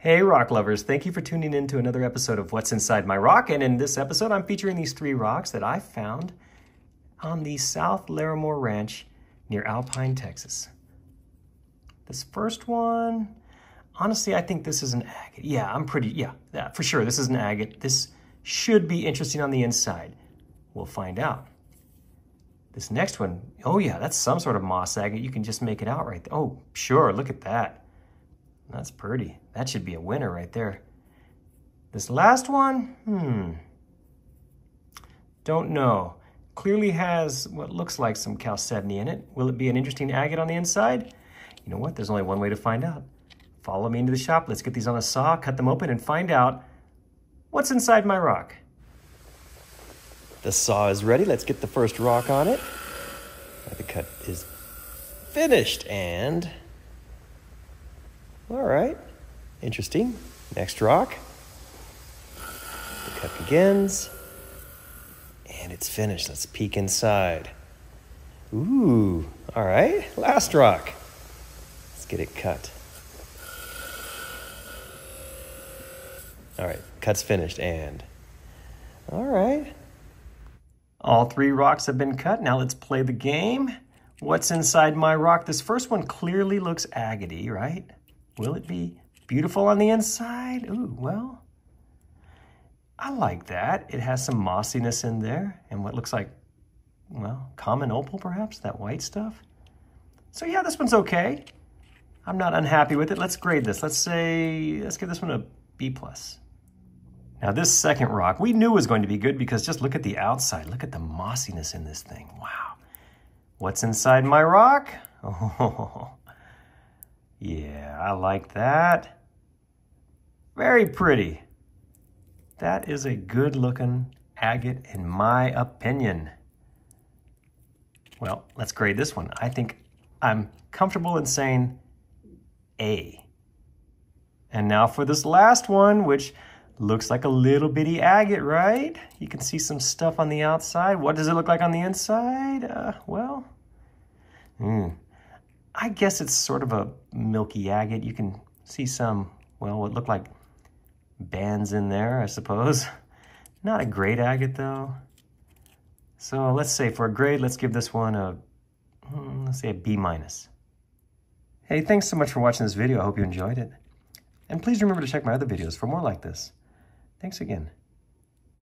Hey, rock lovers. Thank you for tuning in to another episode of What's Inside My Rock. And in this episode, I'm featuring these three rocks that I found on the South Larremore Ranch near Alpine, Texas. This first one, honestly, I think this is an agate. Yeah, I'm pretty, yeah, yeah, for sure. This is an agate. This should be interesting on the inside. We'll find out. This next one, oh yeah, that's some sort of moss agate. You can just make it out right there. Oh, sure, look at that. That's pretty. That should be a winner right there. This last one, hmm, don't know. Clearly has what looks like some chalcedony in it. Will it be an interesting agate on the inside? You know what? There's only one way to find out. Follow me into the shop. Let's get these on a saw, cut them open, and find out what's inside my rock. The saw is ready. Let's get the first rock on it. The cut is finished and all right, interesting. Next rock. The cut begins. And it's finished. Let's peek inside. Ooh, all right. Last rock. Let's get it cut. All right, cut's finished and all right. All three rocks have been cut. Now let's play the game. What's inside my rock? This first one clearly looks agate right? Will it be beautiful on the inside? Ooh, well, I like that. It has some mossiness in there and what looks like, well, common opal perhaps, that white stuff. So yeah, this one's okay. I'm not unhappy with it. Let's grade this. Let's say, let's give this one a B plus. Now this second rock, we knew was going to be good because just look at the outside. Look at the mossiness in this thing. Wow. What's inside my rock? Oh, Yeah, I like that. Very pretty. That is a good looking agate in my opinion. Well, let's grade this one. I think I'm comfortable in saying A. And now for this last one, which looks like a little bitty agate, right? You can see some stuff on the outside. What does it look like on the inside? Uh, well, hmm. I guess it's sort of a milky agate. You can see some, well, what look like bands in there, I suppose. Not a great agate, though. So let's say for a grade, let's give this one a, hmm, let's say a B minus. Hey, thanks so much for watching this video. I hope you enjoyed it. And please remember to check my other videos for more like this. Thanks again.